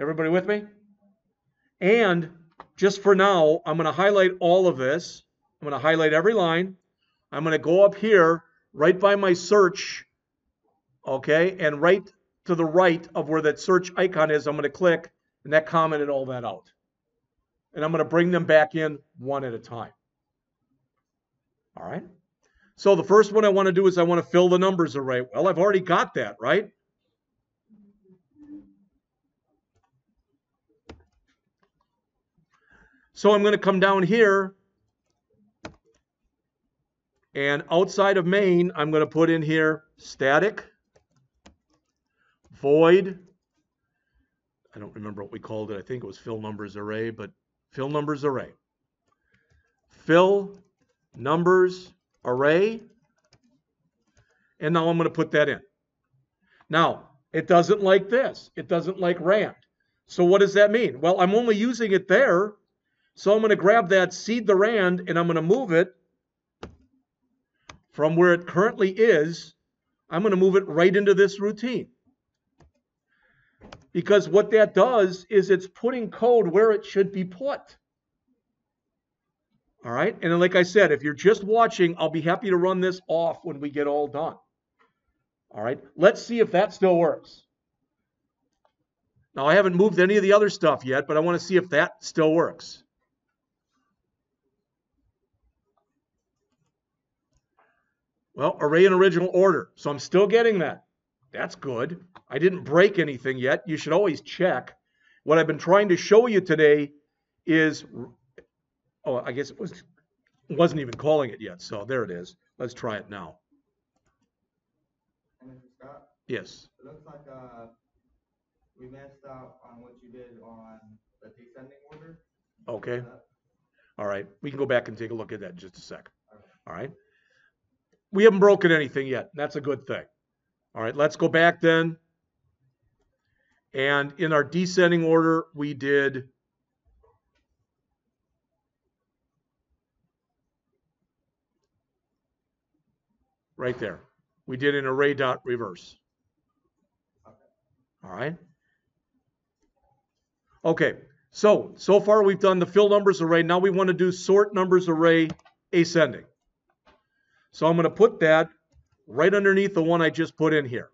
Everybody with me? And just for now, I'm going to highlight all of this. I'm going to highlight every line. I'm going to go up here right by my search, okay, and right to the right of where that search icon is, I'm going to click, and that commented all that out. and I'm going to bring them back in one at a time. All right. So the first one I want to do is I want to fill the numbers array. Well, I've already got that, right? So I'm going to come down here and outside of main, I'm going to put in here static, void. I don't remember what we called it. I think it was fill numbers array, but fill numbers array. Fill numbers array. And now I'm going to put that in. Now, it doesn't like this. It doesn't like rand. So what does that mean? Well, I'm only using it there. So I'm going to grab that seed the rand and I'm going to move it from where it currently is. I'm going to move it right into this routine. Because what that does is it's putting code where it should be put. All right. And then, like I said, if you're just watching, I'll be happy to run this off when we get all done. All right. Let's see if that still works. Now, I haven't moved any of the other stuff yet, but I want to see if that still works. Well, array in original order. So I'm still getting that. That's good. I didn't break anything yet. You should always check. What I've been trying to show you today is, oh, I guess it was, wasn't even calling it yet. So there it is. Let's try it now. And Mr. Scott, Yes. it looks like, uh, we messed up on what you did on the descending order. Okay. Uh, All right. We can go back and take a look at that in just a sec. All right. We haven't broken anything yet. That's a good thing. All right. Let's go back then. And in our descending order, we did right there. We did an array dot reverse. All right. Okay. So, so far we've done the fill numbers array. Now we want to do sort numbers array ascending. So I'm going to put that right underneath the one I just put in here.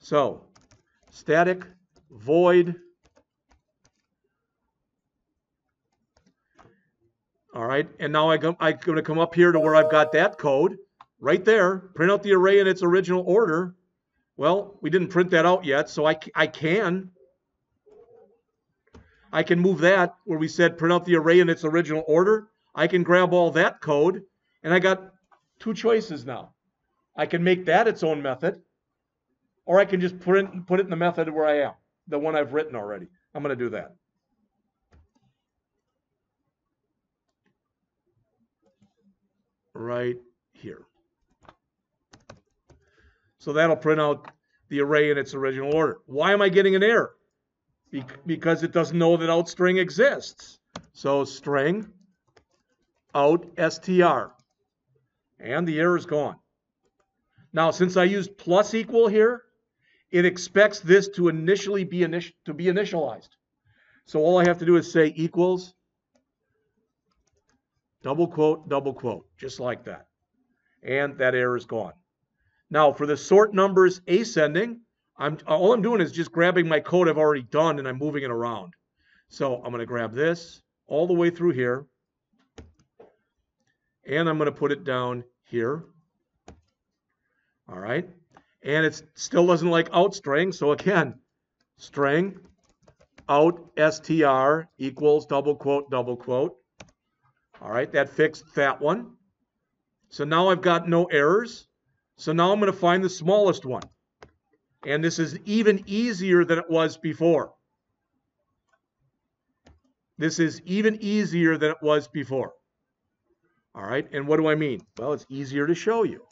So, static void. All right, and now I go, I'm going to come up here to where I've got that code right there, print out the array in its original order. Well, we didn't print that out yet, so I, I can. I can move that where we said print out the array in its original order. I can grab all that code, and I got two choices now. I can make that its own method, or I can just it, put it in the method where I am, the one I've written already. I'm going to do that. Right here. So that'll print out the array in its original order. Why am I getting an error? Be because it doesn't know that out string exists. So string out str. And the error is gone. Now, since I used plus equal here, it expects this to initially be init to be initialized. So all I have to do is say equals double quote, double quote, just like that. And that error is gone. Now for the sort numbers ascending, I'm all I'm doing is just grabbing my code I've already done and I'm moving it around. So I'm going to grab this all the way through here. And I'm going to put it down here. All right. And it still doesn't like out string. So again, string out str equals double quote, double quote. All right. That fixed that one. So now I've got no errors. So now I'm going to find the smallest one. And this is even easier than it was before. This is even easier than it was before. All right, and what do I mean? Well, it's easier to show you.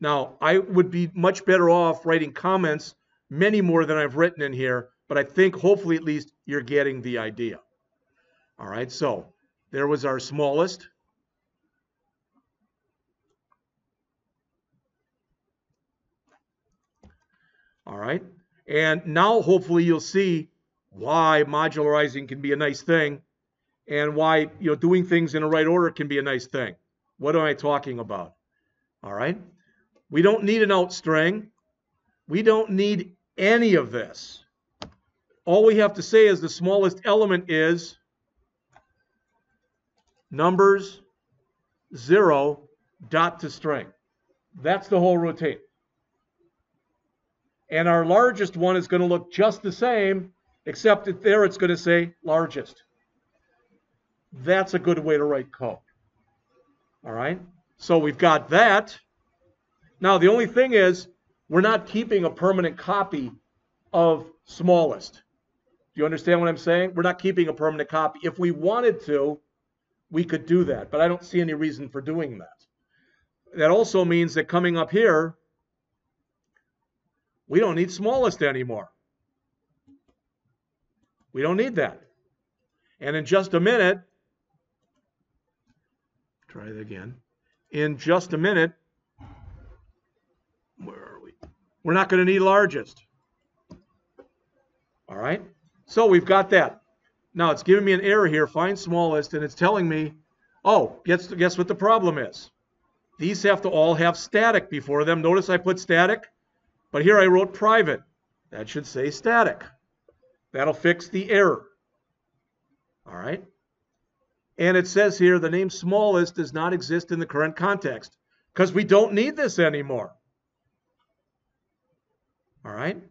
Now, I would be much better off writing comments, many more than I've written in here, but I think hopefully at least you're getting the idea. All right, so there was our smallest. All right. And now hopefully you'll see why modularizing can be a nice thing and why you know doing things in the right order can be a nice thing. What am I talking about? All right. We don't need an out string We don't need any of this. All we have to say is the smallest element is numbers, zero, dot to string. That's the whole routine. And our largest one is going to look just the same, except that there it's going to say largest. That's a good way to write code. All right? So we've got that. Now, the only thing is, we're not keeping a permanent copy of smallest. Do you understand what I'm saying? We're not keeping a permanent copy. If we wanted to, we could do that, but I don't see any reason for doing that. That also means that coming up here, we don't need smallest anymore. We don't need that. And in just a minute, try it again. In just a minute, where are we? We're not going to need largest. All right? So we've got that. Now it's giving me an error here, find smallest, and it's telling me, oh, guess, guess what the problem is? These have to all have static before them. Notice I put static, but here I wrote private. That should say static. That'll fix the error. All right? And it says here the name smallest does not exist in the current context because we don't need this anymore. All right?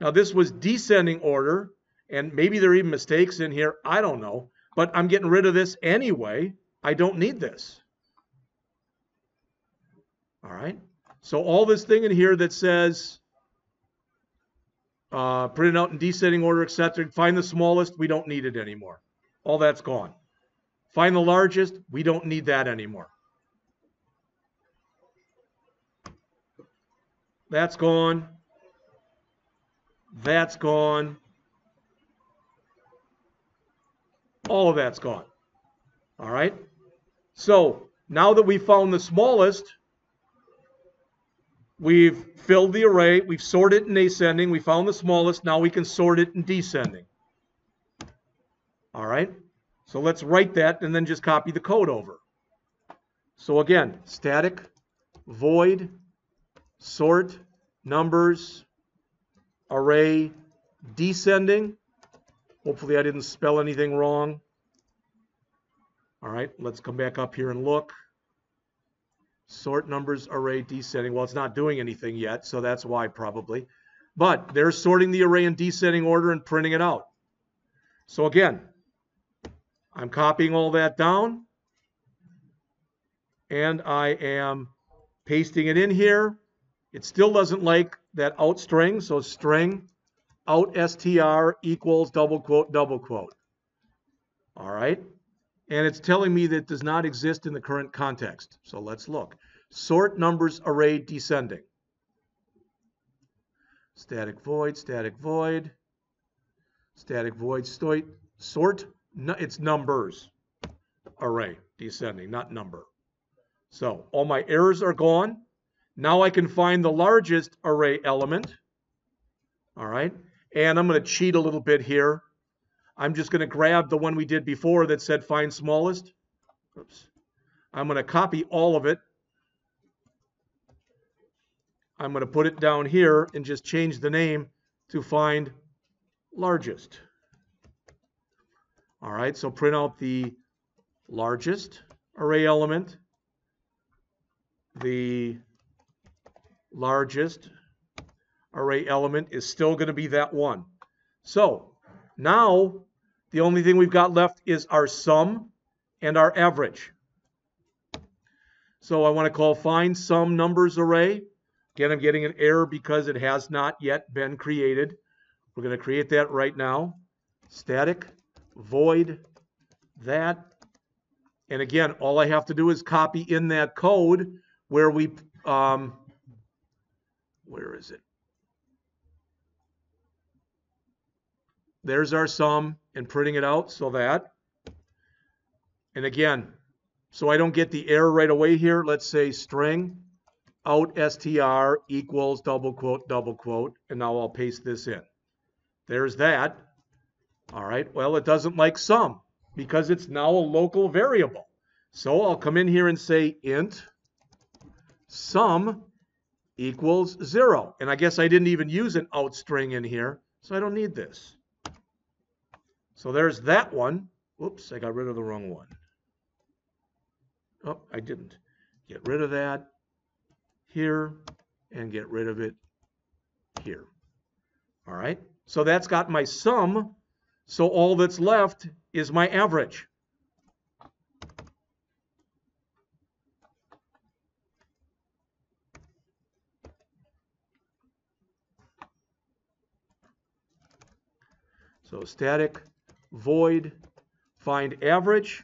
Now, this was descending order, and maybe there are even mistakes in here. I don't know. But I'm getting rid of this anyway. I don't need this. All right? So, all this thing in here that says uh, print it out in descending order, etc. Find the smallest, we don't need it anymore. All that's gone. Find the largest, we don't need that anymore. That's gone. That's gone. All of that's gone. All right? So now that we've found the smallest, we've filled the array, we've sorted it in ascending, we found the smallest, now we can sort it in descending. All right? So let's write that and then just copy the code over. So again, static, void, sort, numbers, array, descending. Hopefully I didn't spell anything wrong. All right, let's come back up here and look. Sort numbers, array, descending. Well, it's not doing anything yet, so that's why probably. But they're sorting the array in descending order and printing it out. So again, I'm copying all that down. And I am pasting it in here. It still doesn't like that out string, so string out str equals double quote, double quote. All right. And it's telling me that it does not exist in the current context. So let's look. Sort numbers array descending. Static void, static void, static void, sort, it's numbers array descending, not number. So all my errors are gone. Now I can find the largest array element. All right. And I'm going to cheat a little bit here. I'm just going to grab the one we did before that said find smallest. Oops. I'm going to copy all of it. I'm going to put it down here and just change the name to find largest. All right, so print out the largest array element, the largest array element is still going to be that one. So now the only thing we've got left is our sum and our average. So I want to call find sum numbers array. Again, I'm getting an error because it has not yet been created. We're going to create that right now. Static void that. And again, all I have to do is copy in that code where we, um, where is it? There's our sum and printing it out so that, and again, so I don't get the error right away here, let's say string out str equals double quote, double quote, and now I'll paste this in. There's that. All right, well, it doesn't like sum because it's now a local variable. So I'll come in here and say int sum equals zero. And I guess I didn't even use an out string in here, so I don't need this. So there's that one. Whoops, I got rid of the wrong one. Oh, I didn't. Get rid of that here and get rid of it here. All right, so that's got my sum. So all that's left is my average. So static void find average.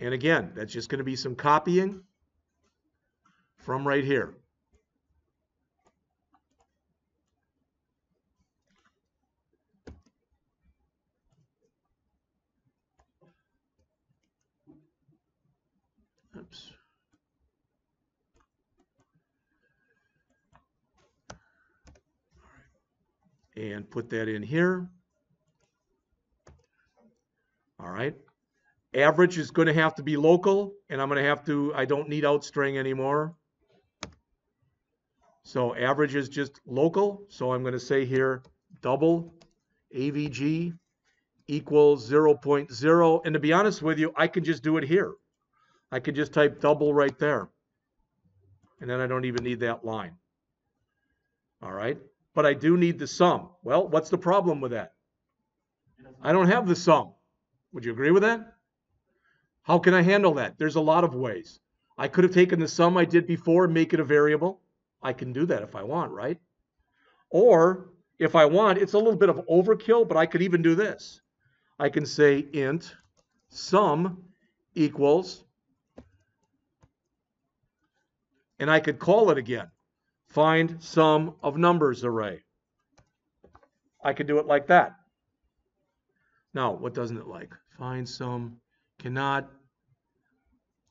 And again, that's just going to be some copying from right here. Oops. And put that in here. All right. Average is going to have to be local, and I'm going to have to, I don't need outstring anymore. So average is just local, so I'm going to say here, double AVG equals 0.0. And to be honest with you, I can just do it here. I could just type double right there. And then I don't even need that line. All right. But I do need the sum. Well, what's the problem with that? I don't have the sum. Would you agree with that? How can I handle that? There's a lot of ways. I could have taken the sum I did before and make it a variable. I can do that if I want, right? Or if I want, it's a little bit of overkill, but I could even do this. I can say int sum equals, and I could call it again, find sum of numbers array. I could do it like that. Now, what doesn't it like? Find sum, cannot.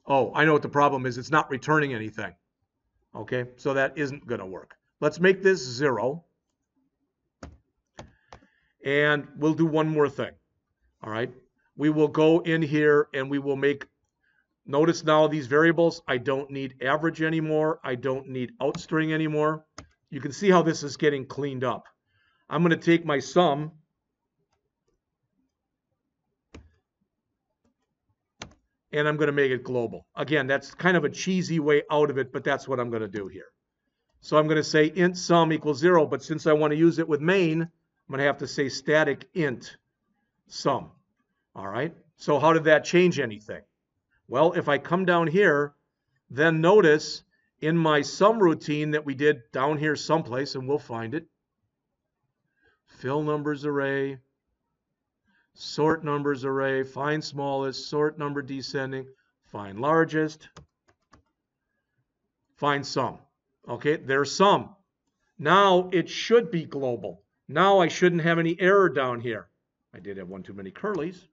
Oh, I know what the problem is. It's not returning anything. Okay, so that isn't going to work. Let's make this zero. And we'll do one more thing. All right, we will go in here and we will make, notice now these variables, I don't need average anymore. I don't need outstring anymore. You can see how this is getting cleaned up. I'm going to take my sum and I'm going to make it global. Again, that's kind of a cheesy way out of it, but that's what I'm going to do here. So I'm going to say int sum equals zero, but since I want to use it with main, I'm going to have to say static int sum. All right. So how did that change anything? Well, if I come down here, then notice in my sum routine that we did down here someplace, and we'll find it. Fill numbers array, sort numbers array, find smallest, sort number descending, find largest, find sum. Okay, there's sum. Now it should be global. Now I shouldn't have any error down here. I did have one too many curlies.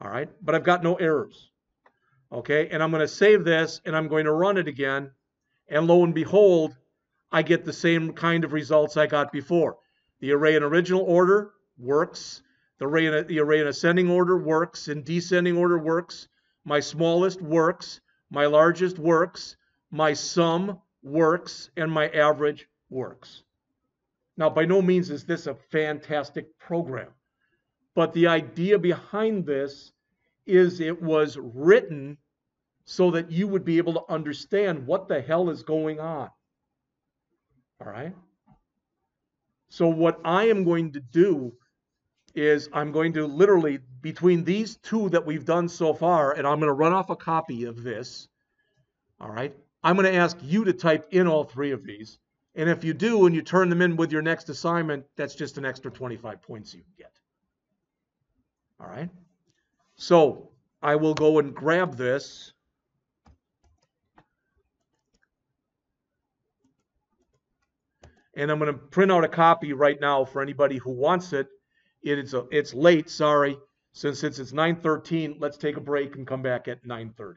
All right, but I've got no errors. Okay, and I'm going to save this and I'm going to run it again. And lo and behold, I get the same kind of results I got before. The array in original order works. The array, in, the array in ascending order works, in descending order works. My smallest works, my largest works, my sum works, and my average works. Now, by no means is this a fantastic program, but the idea behind this is it was written so that you would be able to understand what the hell is going on. All right? So, what I am going to do is I'm going to literally, between these two that we've done so far, and I'm going to run off a copy of this, all right? I'm going to ask you to type in all three of these. And if you do and you turn them in with your next assignment, that's just an extra 25 points you get. All right? So I will go and grab this. And I'm going to print out a copy right now for anybody who wants it. It's a, it's late, sorry. Since it's, it's 9:13, let's take a break and come back at 9:30.